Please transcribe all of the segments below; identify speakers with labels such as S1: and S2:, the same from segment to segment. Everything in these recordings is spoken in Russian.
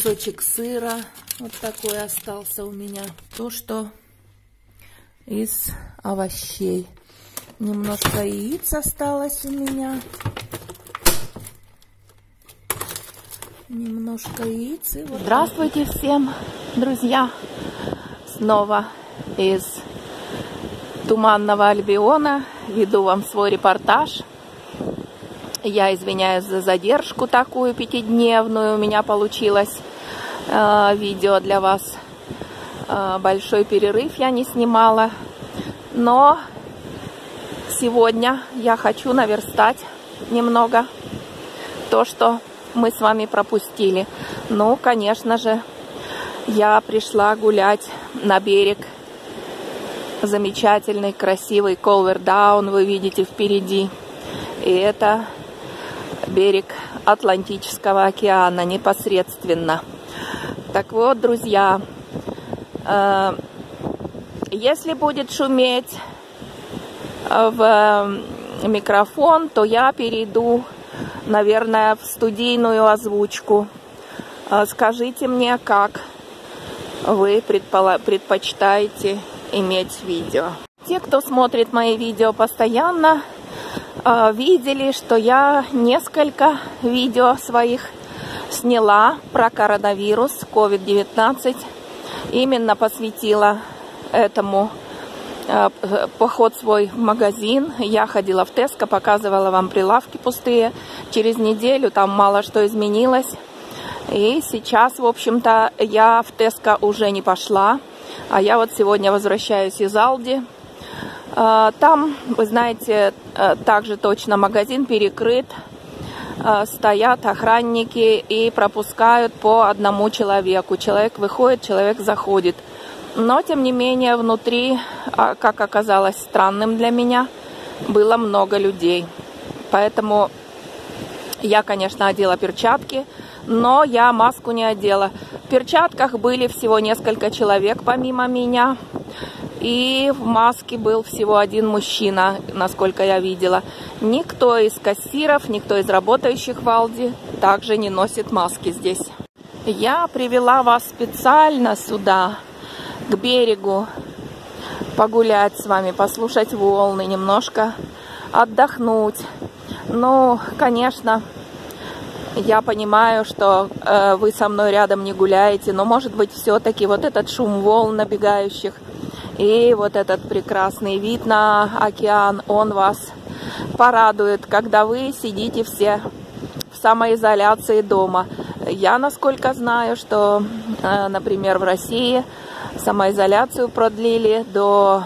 S1: кусочек сыра, вот такой остался у меня. То, что из овощей. Немножко яиц осталось у меня. Немножко яиц. Вот
S2: Здравствуйте всем, друзья! Снова из Туманного Альбиона веду вам свой репортаж. Я извиняюсь за задержку такую пятидневную. У меня получилось э, видео для вас. Э, большой перерыв я не снимала. Но сегодня я хочу наверстать немного то, что мы с вами пропустили. Ну, конечно же, я пришла гулять на берег. Замечательный, красивый Колвердаун вы видите впереди. И это берег Атлантического океана непосредственно. Так вот, друзья, э, если будет шуметь э, в э, микрофон, то я перейду, наверное, в студийную озвучку. Скажите мне, как вы предпочитаете иметь видео. Те, кто смотрит мои видео постоянно, видели, что я несколько видео своих сняла про коронавирус, COVID-19. Именно посвятила этому а, поход свой в магазин. Я ходила в Теско, показывала вам прилавки пустые. Через неделю там мало что изменилось. И сейчас, в общем-то, я в Теско уже не пошла. А я вот сегодня возвращаюсь из Алди. А, там, вы знаете, э, также точно магазин перекрыт, э, стоят охранники и пропускают по одному человеку. Человек выходит, человек заходит. Но, тем не менее, внутри, а, как оказалось странным для меня, было много людей. Поэтому я, конечно, одела перчатки, но я маску не одела. В перчатках были всего несколько человек помимо меня. И в маске был всего один мужчина, насколько я видела. Никто из кассиров, никто из работающих в Алди также не носит маски здесь. Я привела вас специально сюда, к берегу, погулять с вами, послушать волны, немножко отдохнуть. Ну, конечно, я понимаю, что э, вы со мной рядом не гуляете, но, может быть, все-таки вот этот шум волн набегающих – и вот этот прекрасный вид на океан, он вас порадует, когда вы сидите все в самоизоляции дома. Я, насколько знаю, что, э, например, в России самоизоляцию продлили до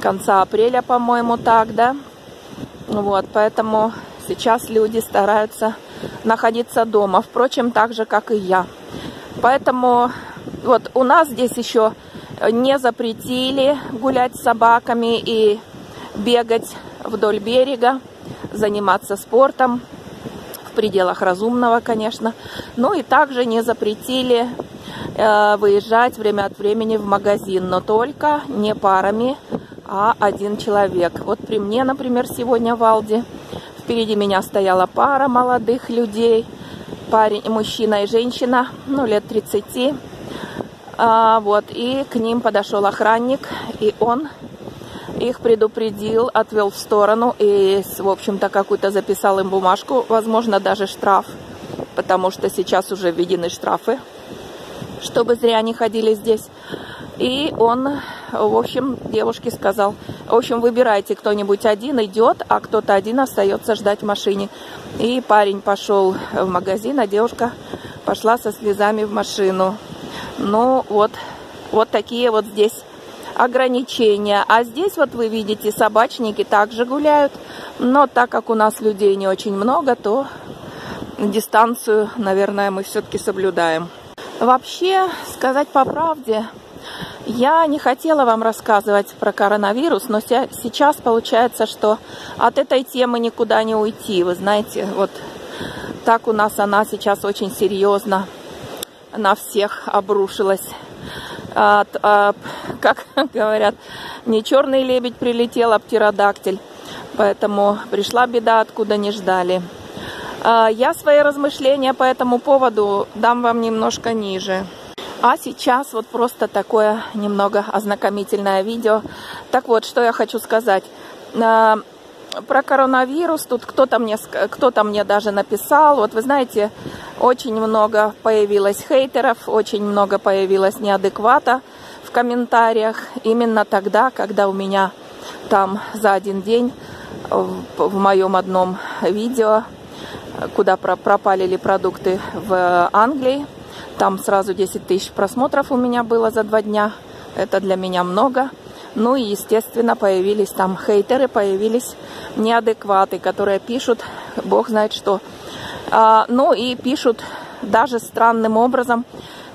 S2: конца апреля, по-моему, так, да? Вот, поэтому сейчас люди стараются находиться дома, впрочем, так же, как и я. Поэтому вот у нас здесь еще не запретили гулять с собаками и бегать вдоль берега, заниматься спортом в пределах разумного, конечно. Ну и также не запретили э, выезжать время от времени в магазин, но только не парами, а один человек. Вот при мне, например, сегодня в Алде впереди меня стояла пара молодых людей, парень, мужчина и женщина, ну, лет 30 а, вот, и к ним подошел охранник, и он их предупредил, отвел в сторону и, в общем-то, какую-то записал им бумажку, возможно, даже штраф, потому что сейчас уже введены штрафы, чтобы зря не ходили здесь. И он, в общем, девушке сказал, в общем, выбирайте, кто-нибудь один идет, а кто-то один остается ждать в машине. И парень пошел в магазин, а девушка пошла со слезами в машину. Ну, вот, вот такие вот здесь ограничения. А здесь вот вы видите, собачники также гуляют. Но так как у нас людей не очень много, то дистанцию, наверное, мы все-таки соблюдаем. Вообще, сказать по правде, я не хотела вам рассказывать про коронавирус, но сейчас получается, что от этой темы никуда не уйти. Вы знаете, вот так у нас она сейчас очень серьезно на всех обрушилась. А, а, как говорят, не черный лебедь прилетел, а птеродактиль. Поэтому пришла беда, откуда не ждали. А, я свои размышления по этому поводу дам вам немножко ниже. А сейчас вот просто такое немного ознакомительное видео. Так вот, что я хочу сказать. А, про коронавирус тут кто-то мне, кто-то мне даже написал. Вот вы знаете, очень много появилось хейтеров, очень много появилось неадеквата в комментариях. Именно тогда, когда у меня там за один день в моем одном видео, куда пропали ли продукты в Англии, там сразу 10 тысяч просмотров у меня было за два дня. Это для меня много. Ну и, естественно, появились там хейтеры, появились неадекваты, которые пишут, бог знает что. А, ну и пишут даже странным образом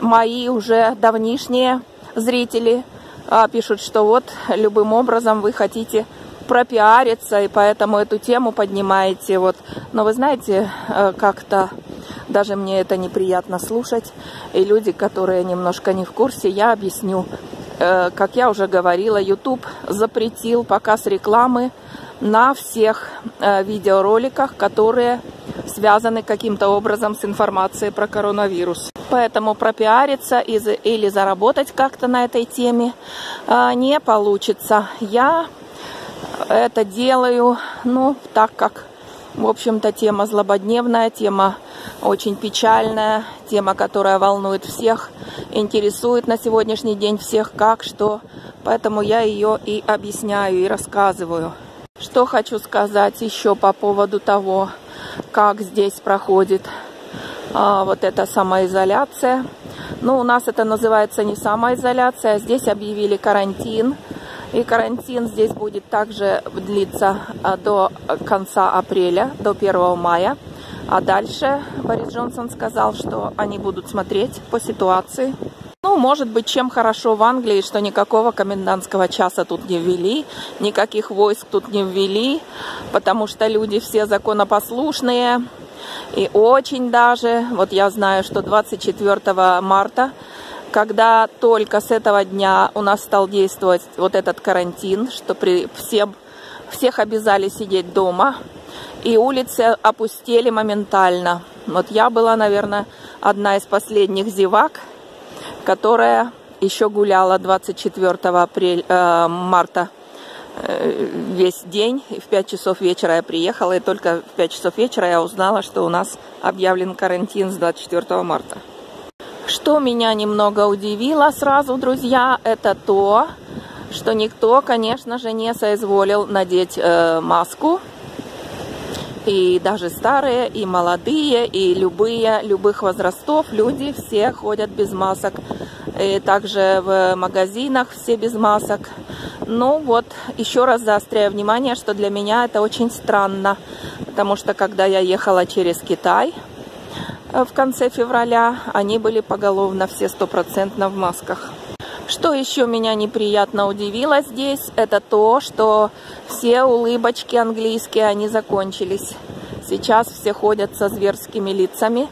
S2: мои уже давнишние зрители а, пишут, что вот любым образом вы хотите пропиариться, и поэтому эту тему поднимаете. Вот. Но вы знаете, э, как-то даже мне это неприятно слушать. И люди, которые немножко не в курсе, я объясню. Э, как я уже говорила, YouTube запретил показ рекламы на всех э, видеороликах, которые связаны каким-то образом с информацией про коронавирус. Поэтому пропиариться или заработать как-то на этой теме э, не получится. Я это делаю, ну, так как, в общем-то, тема злободневная, тема очень печальная, тема, которая волнует всех, интересует на сегодняшний день всех как, что. Поэтому я ее и объясняю, и рассказываю. Что хочу сказать еще по поводу того, как здесь проходит а, вот эта самоизоляция. Ну, у нас это называется не самоизоляция, а здесь объявили карантин. И карантин здесь будет также длиться а, до конца апреля, до 1 мая. А дальше Борис Джонсон сказал, что они будут смотреть по ситуации. Ну, может быть, чем хорошо в Англии, что никакого комендантского часа тут не ввели, никаких войск тут не ввели, потому что люди все законопослушные. И очень даже, вот я знаю, что 24 марта, когда только с этого дня у нас стал действовать вот этот карантин, что при всем, всех обязали сидеть дома, и улицы опустели моментально. Вот я была, наверное, одна из последних зевак, которая еще гуляла 24 апреля, э, марта э, весь день. И в 5 часов вечера я приехала, и только в 5 часов вечера я узнала, что у нас объявлен карантин с 24 марта. Что меня немного удивило сразу, друзья, это то, что никто, конечно же, не соизволил надеть э, маску и даже старые, и молодые, и любые, любых возрастов люди все ходят без масок. И также в магазинах все без масок. Ну вот, еще раз заостряю внимание, что для меня это очень странно, потому что когда я ехала через Китай в конце февраля, они были поголовно все стопроцентно в масках. Что еще меня неприятно удивило здесь, это то, что все улыбочки английские, они закончились. Сейчас все ходят со зверскими лицами,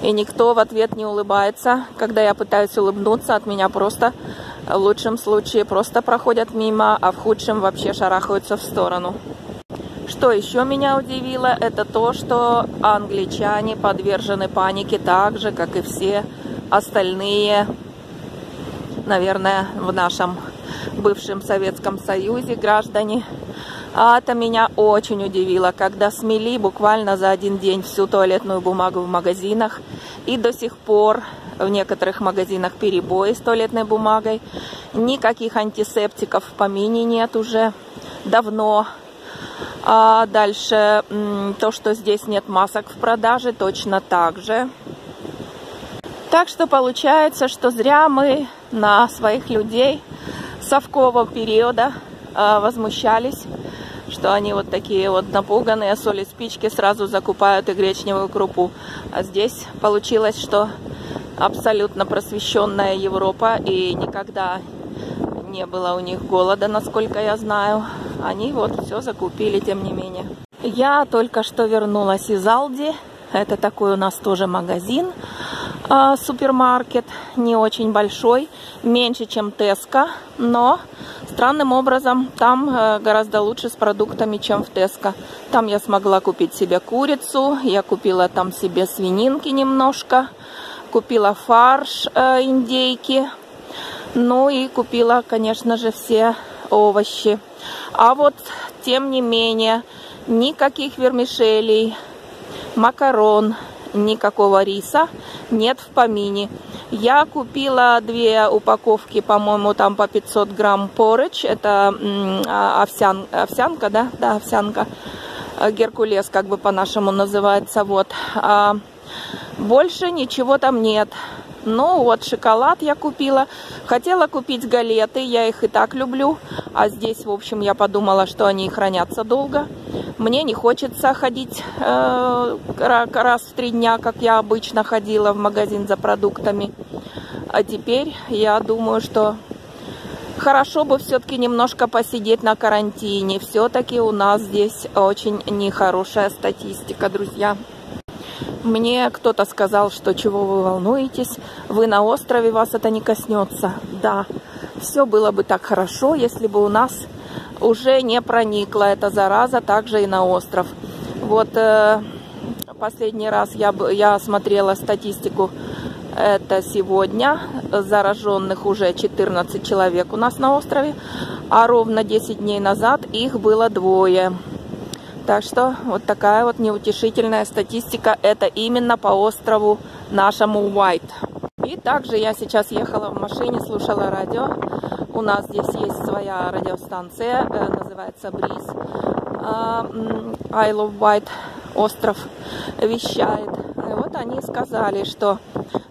S2: и никто в ответ не улыбается. Когда я пытаюсь улыбнуться, от меня просто, в лучшем случае, просто проходят мимо, а в худшем вообще шарахаются в сторону. Что еще меня удивило, это то, что англичане подвержены панике так же, как и все остальные наверное, в нашем бывшем Советском Союзе граждане. А это меня очень удивило, когда смели буквально за один день всю туалетную бумагу в магазинах. И до сих пор в некоторых магазинах перебои с туалетной бумагой. Никаких антисептиков в помине нет уже давно. А дальше то, что здесь нет масок в продаже, точно так же. Так что получается, что зря мы на своих людей совкового периода э, возмущались, что они вот такие вот напуганные, соли спички сразу закупают и гречневую крупу. А здесь получилось, что абсолютно просвещенная Европа и никогда не было у них голода, насколько я знаю. Они вот все закупили, тем не менее. Я только что вернулась из Алди. Это такой у нас тоже магазин. А, супермаркет, не очень большой, меньше, чем Теска, но Странным образом, там э, гораздо лучше с продуктами, чем в Теско. Там я смогла купить себе курицу, я купила там себе свининки немножко, купила фарш э, индейки, ну и купила, конечно же, все овощи. А вот, тем не менее, никаких вермишелей, макарон, никакого риса нет в помине. Я купила две упаковки, по-моему, там по 500 грамм порridge. Это а, овсян, овсянка, да? Да, овсянка. Э, Геркулес, как бы по-нашему называется. Вот. А больше ничего там нет. Ну вот, шоколад я купила. Хотела купить галеты, я их и так люблю. А здесь, в общем, я подумала, что они хранятся долго. Мне не хочется ходить э, раз в три дня, как я обычно ходила в магазин за продуктами. А теперь я думаю, что хорошо бы все-таки немножко посидеть на карантине. Все-таки у нас здесь очень нехорошая статистика, друзья. Мне кто-то сказал, что чего вы волнуетесь, вы на острове, вас это не коснется. Да, все было бы так хорошо, если бы у нас уже не проникла эта зараза также и на остров. Вот э, последний раз я, я смотрела статистику, это сегодня зараженных уже 14 человек у нас на острове, а ровно 10 дней назад их было двое. Так что вот такая вот неутешительная статистика. Это именно по острову нашему Уайт. И также я сейчас ехала в машине, слушала радио. У нас здесь есть своя радиостанция, э, называется Бриз. Isle of Wight, остров, вещает. И вот они сказали, что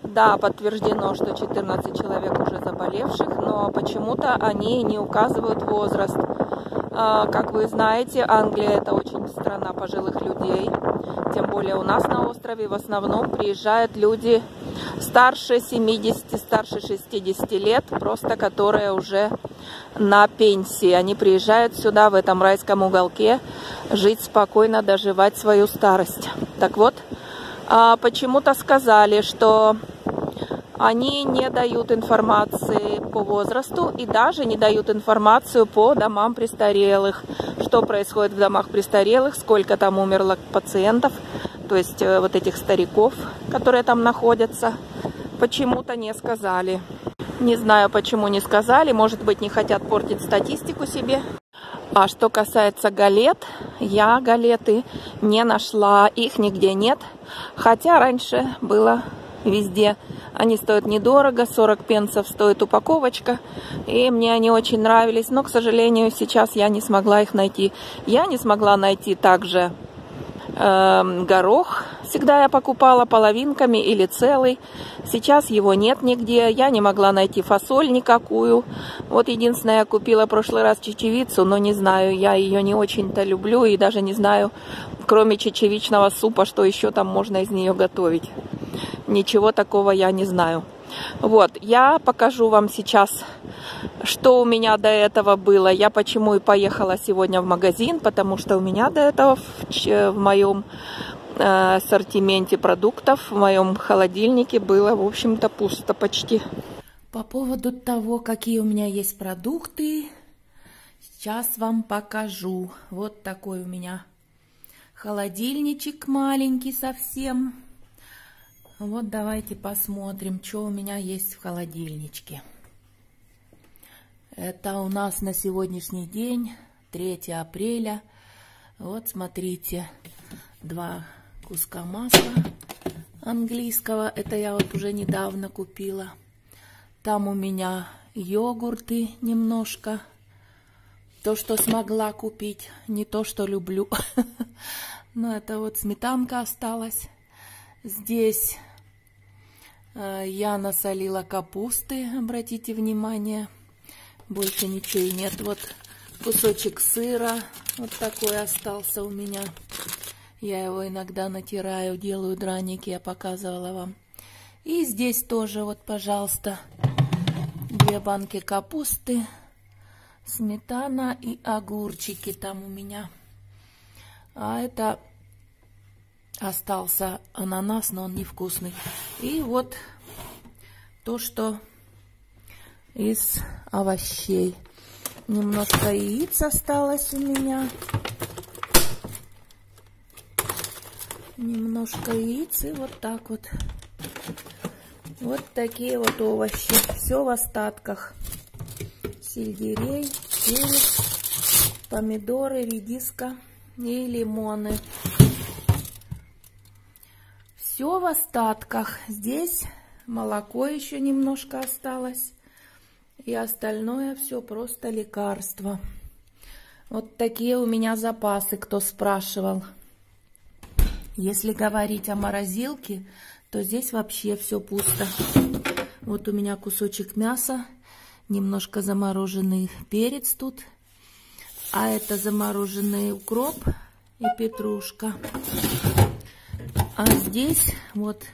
S2: да, подтверждено, что 14 человек уже заболевших, но почему-то они не указывают возраст. А, как вы знаете, Англия это очень страна пожилых людей. Тем более у нас на острове в основном приезжают люди старше 70, старше 60 лет, просто которые уже на пенсии. Они приезжают сюда, в этом райском уголке, жить спокойно, доживать свою старость. Так вот, а, почему-то сказали, что они не дают информации по возрасту и даже не дают информацию по домам престарелых, что происходит в домах престарелых, сколько там умерло пациентов, то есть э, вот этих стариков, которые там находятся, почему-то не сказали. Не знаю, почему не сказали, может быть, не хотят портить статистику себе. А что касается галет, я галеты не нашла, их нигде нет, хотя раньше было везде они стоят недорого, 40 пенсов стоит упаковочка. И мне они очень нравились, но, к сожалению, сейчас я не смогла их найти. Я не смогла найти также э, горох. Всегда я покупала половинками или целый. Сейчас его нет нигде. Я не могла найти фасоль никакую. Вот единственное, я купила в прошлый раз чечевицу, но не знаю, я ее не очень-то люблю и даже не знаю, кроме чечевичного супа, что еще там можно из нее готовить ничего такого я не знаю. Вот, я покажу вам сейчас, что у меня до этого было. Я почему и поехала сегодня в магазин, потому что у меня до этого в, в моем э, ассортименте продуктов, в моем холодильнике было, в общем-то, пусто почти.
S1: По поводу того, какие у меня есть продукты, сейчас вам покажу. Вот такой у меня холодильничек маленький совсем. Вот давайте посмотрим, что у меня есть в холодильничке. Это у нас на сегодняшний день, 3 апреля. Вот смотрите, два куска масла английского. Это я вот уже недавно купила. Там у меня йогурты немножко. То, что смогла купить, не то, что люблю. Но это вот сметанка осталась. Здесь я насолила капусты, обратите внимание. Больше ничего и нет. Вот кусочек сыра вот такой остался у меня. Я его иногда натираю, делаю драники, я показывала вам. И здесь тоже вот, пожалуйста, две банки капусты, сметана и огурчики там у меня. А это остался ананас, но он невкусный. И вот то, что из овощей. Немножко яиц осталось у меня. Немножко яиц и вот так вот. Вот такие вот овощи. Все в остатках. Сельдерей, перец, помидоры, редиска и лимоны. Все в остатках. Здесь молоко еще немножко осталось. И остальное все просто лекарство. Вот такие у меня запасы, кто спрашивал. Если говорить о морозилке, то здесь вообще все пусто. Вот у меня кусочек мяса, немножко замороженный перец тут, а это замороженный укроп и петрушка. А здесь вот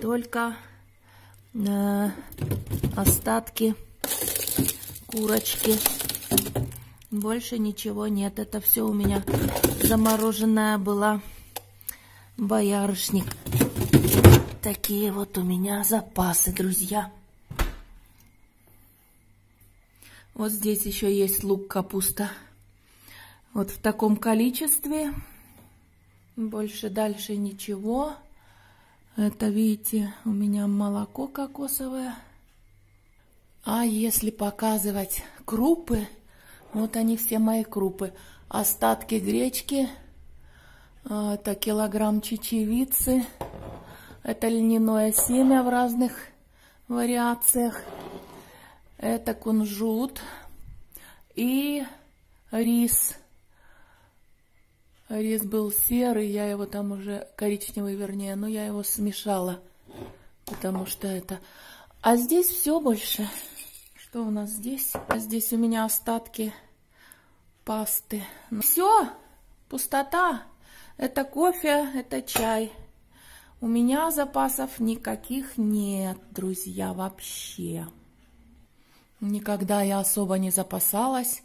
S1: только э, остатки курочки. Больше ничего нет. Это все у меня замороженная была боярышник. Такие вот у меня запасы, друзья. Вот здесь еще есть лук, капуста. Вот в таком количестве. Больше дальше ничего. Это, видите, у меня молоко кокосовое. А если показывать крупы, вот они все мои крупы. Остатки гречки, а, это килограмм чечевицы, это льняное семя в разных вариациях, это кунжут и рис. Рис был серый, я его там уже, коричневый вернее, но я его смешала, потому что это... А здесь все больше. Что у нас здесь? А здесь у меня остатки пасты. Все, пустота. Это кофе, это чай. У меня запасов никаких нет, друзья, вообще. Никогда я особо не запасалась.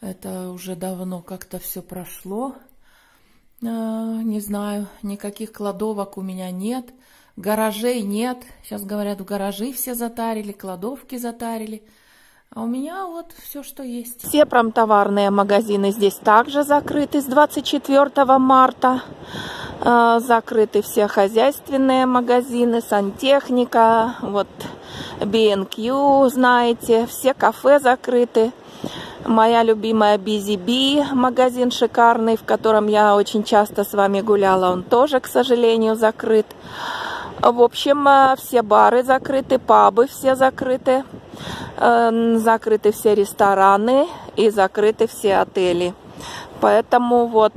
S1: Это уже давно как-то все прошло. А, не знаю, никаких кладовок у меня нет, гаражей нет. Сейчас говорят, в гаражи все затарили, кладовки затарили. А у меня вот все, что есть.
S2: Все промтоварные магазины здесь также закрыты с 24 марта. А, закрыты все хозяйственные магазины, сантехника, вот B&Q, знаете, все кафе закрыты. Моя любимая Busy Bee, магазин шикарный, в котором я очень часто с вами гуляла, он тоже, к сожалению, закрыт. В общем, э, все бары закрыты, пабы все закрыты, закрыты все рестораны и закрыты все отели. Поэтому вот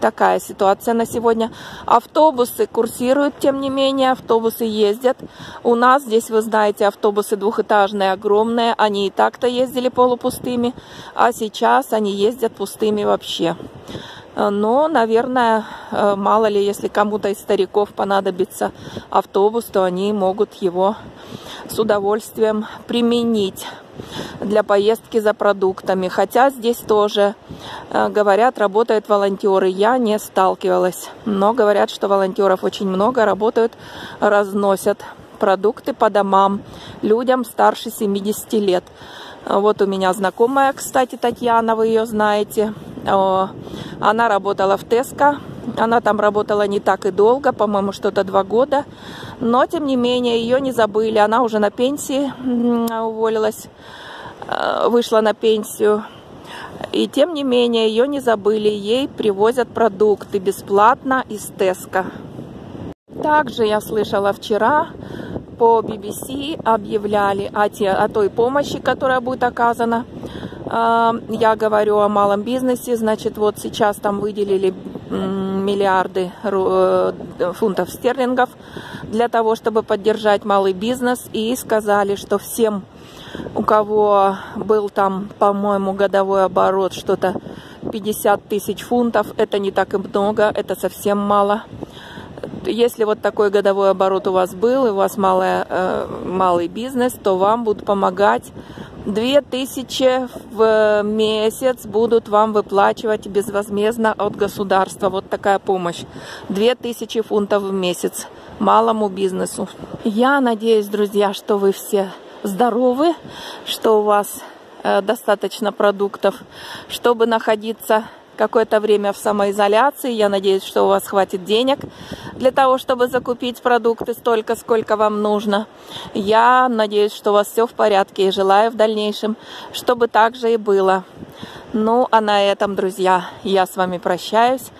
S2: такая ситуация на сегодня. Автобусы курсируют, тем не менее, автобусы ездят. У нас здесь, вы знаете, автобусы двухэтажные, огромные. Они и так-то ездили полупустыми, а сейчас они ездят пустыми вообще. Но, наверное, э, мало ли, если кому-то из стариков понадобится автобус, то они могут его с удовольствием применить для поездки за продуктами. Хотя здесь тоже, э, говорят, работают волонтеры. Я не сталкивалась, но говорят, что волонтеров очень много, работают, разносят продукты по домам людям старше 70 лет. Вот у меня знакомая, кстати, Татьяна, вы ее знаете. Она работала в Теско. Она там работала не так и долго, по-моему, что-то два года. Но, тем не менее, ее не забыли. Она уже на пенсии уволилась, э, вышла на пенсию. И, тем не менее, ее не забыли. Ей привозят продукты бесплатно из Теска. Также я слышала вчера, по BBC объявляли о, те, о той помощи, которая будет оказана. А, я говорю о малом бизнесе, значит, вот сейчас там выделили миллиарды э, фунтов стерлингов для того, чтобы поддержать малый бизнес. И сказали, что всем, у кого был там, по-моему, годовой оборот что-то 50 тысяч фунтов, это не так и много, это совсем мало если вот такой годовой оборот у вас был, и у вас малая, э, малый бизнес, то вам будут помогать 2000 в месяц будут вам выплачивать безвозмездно от государства. Вот такая помощь. 2000 фунтов в месяц малому бизнесу. Я надеюсь, друзья, что вы все здоровы, что у вас э, достаточно продуктов, чтобы находиться какое-то время в самоизоляции. Я надеюсь, что у вас хватит денег для того, чтобы закупить продукты столько, сколько вам нужно. Я надеюсь, что у вас все в порядке и желаю в дальнейшем, чтобы так же и было. Ну, а на этом, друзья, я с вами прощаюсь.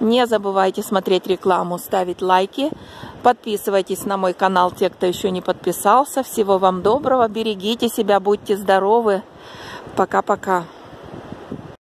S2: Не забывайте смотреть рекламу, ставить лайки. Подписывайтесь на мой канал, те, кто еще не подписался. Всего вам доброго, берегите себя, будьте здоровы. Пока-пока.